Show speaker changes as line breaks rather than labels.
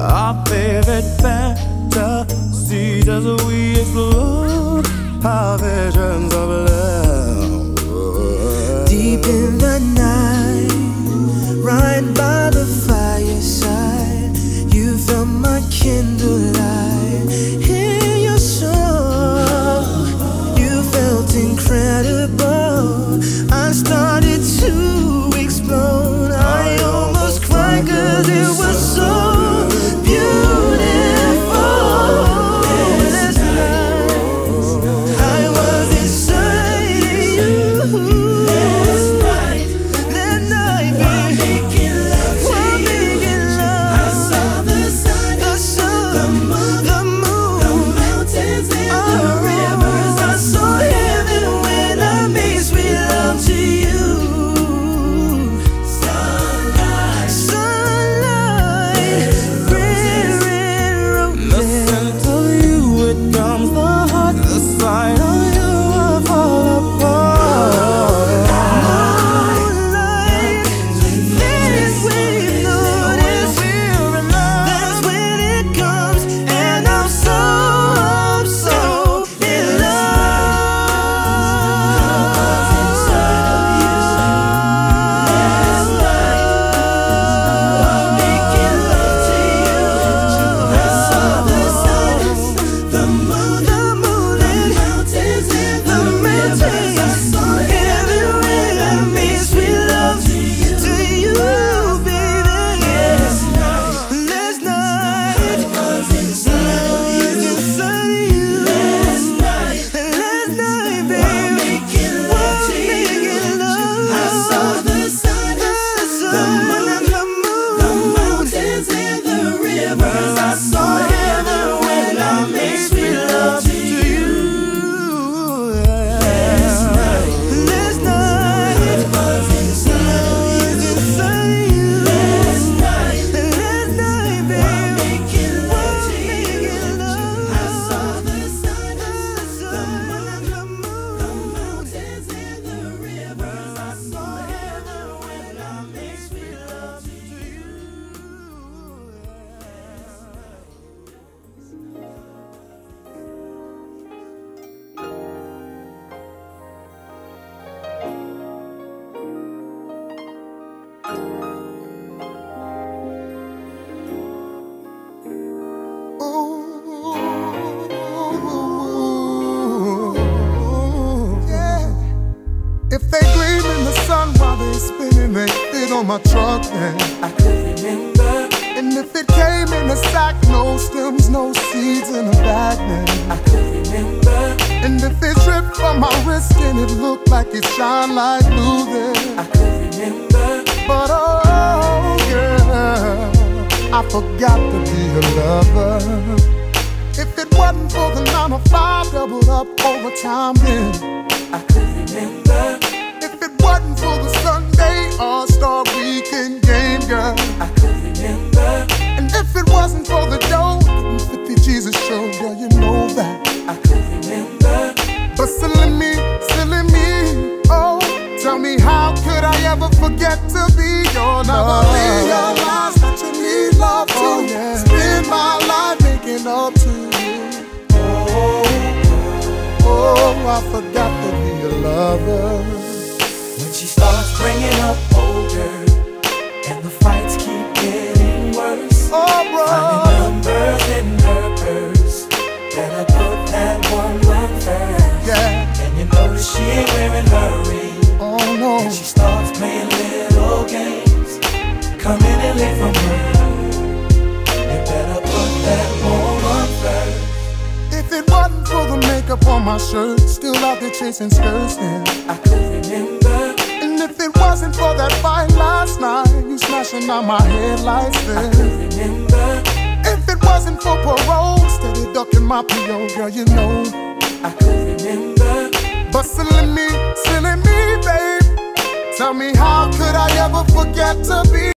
Our favorite fantasies as we explore our visions of love.
On my truck then.
I could remember,
And if it came in a sack, no stems, no seeds in a bag then.
I could remember,
And if it dripped from my wrist and it looked like it shine like blue then.
I could remember.
But oh, girl, I forgot to be a lover. If it wasn't for the nine to five doubled up overtime, then
I could remember,
forget to be your lover? Realize that you need love to
Oh, yeah.
spend my life making up to you. Oh, oh, oh, I forgot to be a lover. On my shirt, still out there chasing skirts, then.
I could remember.
And if it wasn't for that fight last night, you smashing out my headlights,
I
then.
could remember.
If it wasn't for parole, steady ducking my PO, girl, you know.
I could remember.
But silly me, silly me, babe. Tell me how could I ever forget to be